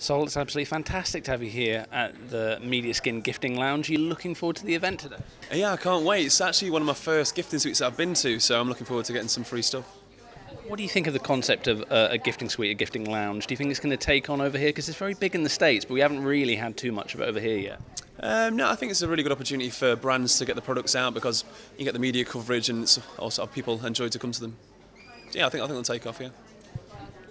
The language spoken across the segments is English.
Sol, it's absolutely fantastic to have you here at the Media Skin Gifting Lounge. You're looking forward to the event today? Yeah, I can't wait. It's actually one of my first gifting suites that I've been to, so I'm looking forward to getting some free stuff. What do you think of the concept of uh, a gifting suite, a gifting lounge? Do you think it's going to take on over here? Because it's very big in the States, but we haven't really had too much of it over here yet. Um, no, I think it's a really good opportunity for brands to get the products out because you get the media coverage and it's also people enjoy to come to them. Yeah, I think I think they'll take off. Yeah.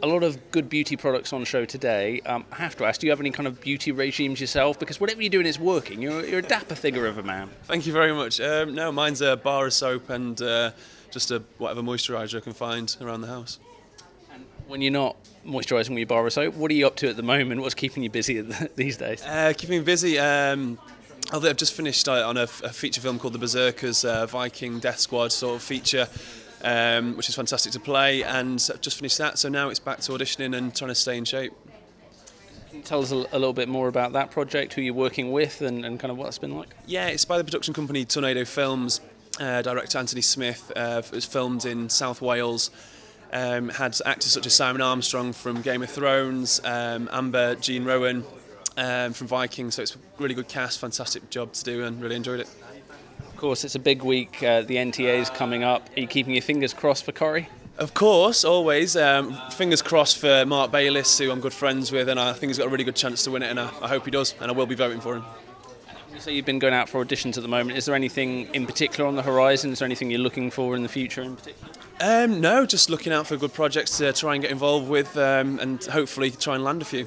A lot of good beauty products on show today. Um, I have to ask, do you have any kind of beauty regimes yourself? Because whatever you're doing is working. You're, you're a dapper figure of a man. Thank you very much. Um, no, mine's a bar of soap and uh, just a whatever moisturiser I can find around the house. And when you're not moisturising with your bar of soap, what are you up to at the moment? What's keeping you busy these days? Uh, keeping me busy. Um, I've just finished uh, on a, a, feature film called The Berserkers uh, Viking Death Squad sort of feature um, which is fantastic to play. And just finished that, so now it's back to auditioning and trying to stay in shape. Can you tell us a, a little bit more about that project, who you're working with, and, and kind of what it's been like? Yeah, it's by the production company Tornado Films. Uh, director Anthony Smith uh, was filmed in South Wales. Um, had actors such as Simon Armstrong from Game of Thrones, um, Amber Jean Rowan um, from Vikings. So it's a really good cast, fantastic job to do, and really enjoyed it. Of course, it's a big week. Uh, the NTA is coming up. Are you keeping your fingers crossed for Corrie? Of course, always. Um, fingers crossed for Marc Baylis, who I'm good friends with, and I think he's got a really good chance to win it, and I, I hope he does, and I will be voting for him. So you've been going out for auditions at the moment. Is there anything in particular on the horizon? Is there anything you're looking for in the future in particular? Um, no, just looking out for good projects to try and get involved with, um, and hopefully try and land a few.